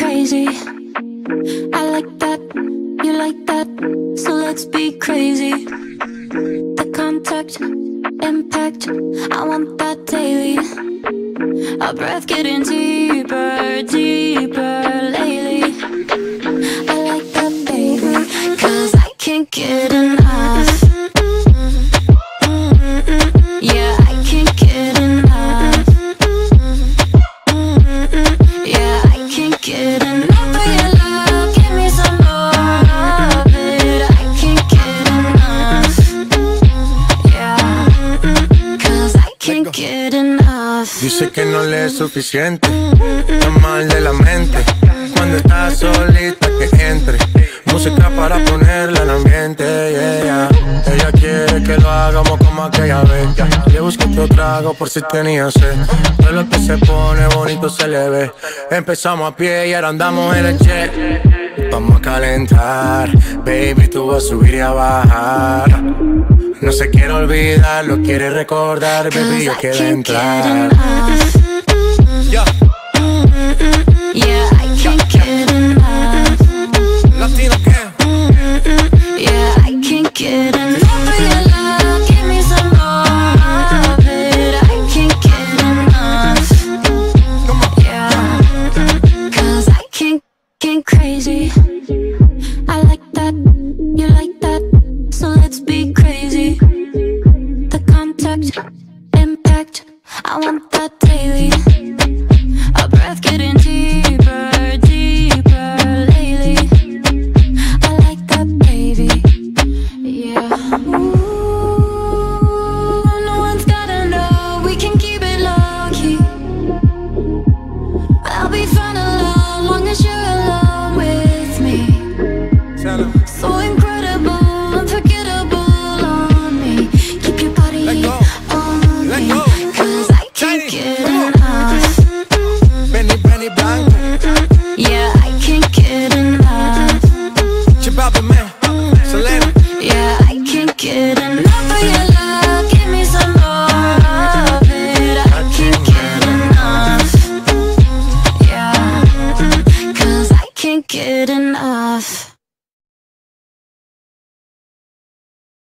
crazy. I like that, you like that, so let's be crazy. The contact, impact, I want that daily. Our breath getting deeper, deeper lately. I like that, baby, cause I can't get enough. Dice que no le es suficiente, está mal de la mente. Como aquella vez. Le busco otro trago por si tenía sed. Todo lo que se pone bonito se le ve. Empezamos a pie y ahora andamos en el jet. Vamos a calentar, baby, tú vas a subir y a bajar. No se quiere olvidar, lo quiere recordar, baby, yo quiero entrar. Getting crazy. I like that, you like that So let's be crazy. The contact, impact I want that daily. Our breath getting deeper, deeper lately. I like that, baby, yeah. Ooh. enough